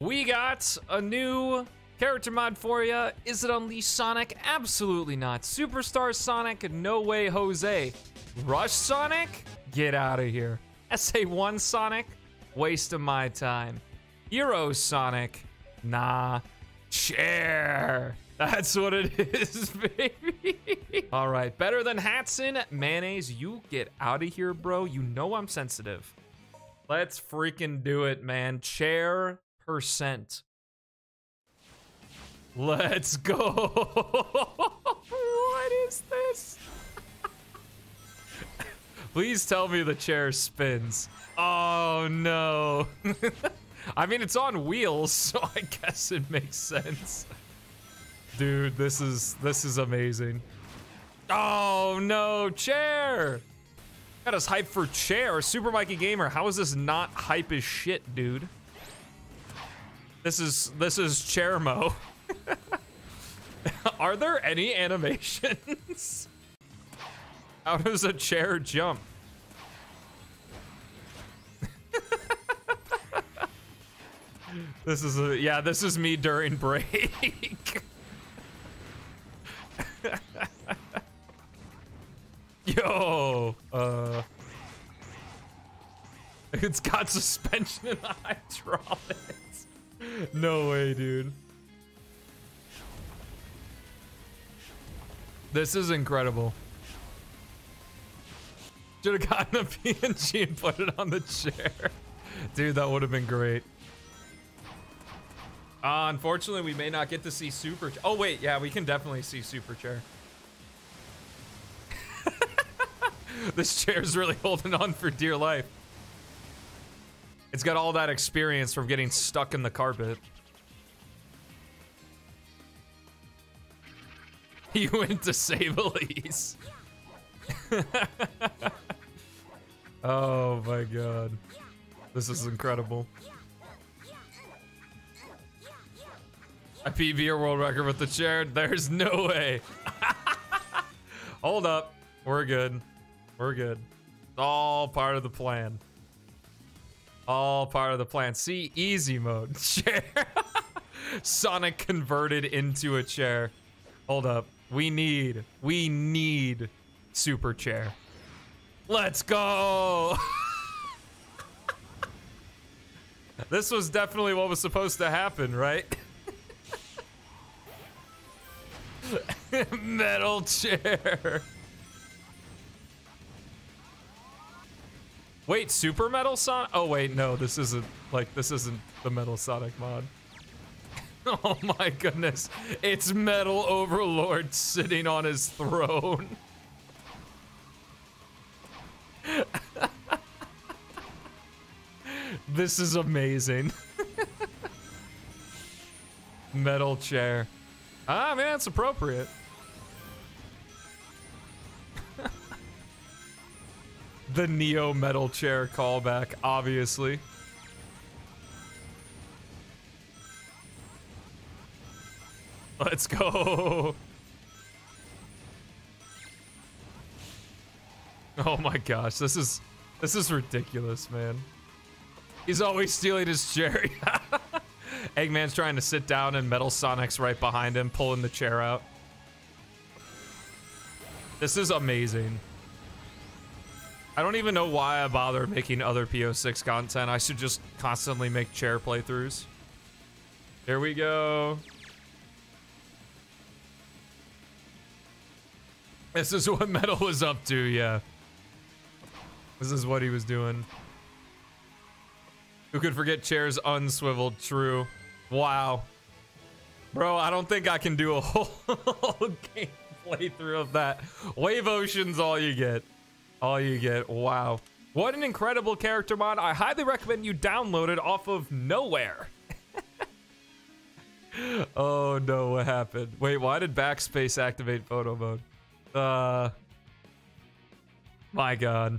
We got a new character mod for you. Is it Unleash Sonic? Absolutely not. Superstar Sonic? No way, Jose. Rush Sonic? Get out of here. SA1 Sonic? Waste of my time. Hero Sonic? Nah. Chair. That's what it is, baby. All right, better than Hatson. Mayonnaise, you get out of here, bro. You know I'm sensitive. Let's freaking do it, man. Chair percent. Let's go. what is this? Please tell me the chair spins. Oh no. I mean, it's on wheels, so I guess it makes sense. Dude, this is this is amazing. Oh no, chair! Got us hyped for chair. Super Mikey Gamer, how is this not hype as shit, dude? This is this is Chairmo. Are there any animations? How does a chair jump? this is a yeah, this is me during break. Yo, uh it's got suspension and hydraulics. No way, dude. This is incredible. Should have gotten a PNG and put it on the chair. Dude, that would have been great. Uh, unfortunately, we may not get to see Super... Oh, wait. Yeah, we can definitely see Super Chair. this chair's really holding on for dear life. It's got all that experience from getting stuck in the carpet. He went to save Elise. oh my god. This is incredible. I PB or world record with the chair? There's no way. Hold up. We're good. We're good. It's all part of the plan. All part of the plan. See, easy mode. Chair. Sonic converted into a chair. Hold up. We need, we need super chair. Let's go. this was definitely what was supposed to happen, right? Metal chair. Wait, Super Metal Sonic? Oh wait, no, this isn't like this isn't the Metal Sonic mod. Oh my goodness. It's Metal Overlord sitting on his throne. this is amazing. Metal chair. Ah, man, it's appropriate. The Neo metal chair callback, obviously. Let's go. Oh my gosh, this is this is ridiculous, man. He's always stealing his chair. Eggman's trying to sit down and Metal Sonic's right behind him, pulling the chair out. This is amazing. I don't even know why I bother making other P06 content. I should just constantly make chair playthroughs. Here we go. This is what Metal was up to, yeah. This is what he was doing. Who could forget chairs unswiveled? True. Wow. Bro, I don't think I can do a whole, whole game playthrough of that. Wave Ocean's all you get. All you get. Wow. What an incredible character mod. I highly recommend you download it off of nowhere. oh no, what happened? Wait, why did backspace activate photo mode? Uh, my god.